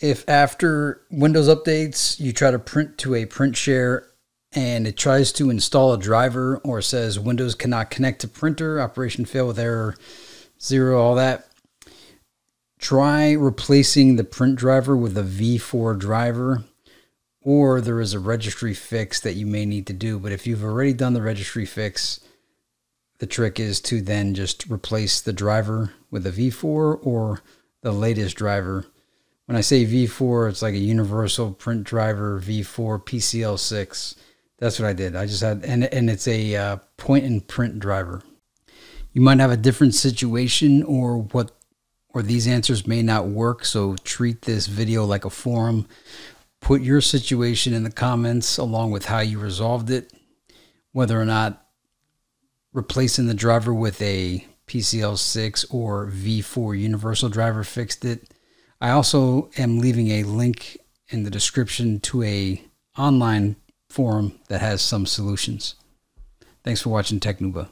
if after Windows updates you try to print to a print share and it tries to install a driver or says Windows cannot connect to printer, operation failed with error zero, all that, try replacing the print driver with a V4 driver or there is a registry fix that you may need to do. But if you've already done the registry fix, the trick is to then just replace the driver with a V4 or the latest driver. When I say V4, it's like a universal print driver V4 PCL6. That's what I did. I just had, and, and it's a uh, point and print driver. You might have a different situation or what, or these answers may not work. So treat this video like a forum. Put your situation in the comments along with how you resolved it, whether or not replacing the driver with a PCL6 or V4 universal driver fixed it. I also am leaving a link in the description to a online forum that has some solutions. Thanks for watching Technuba.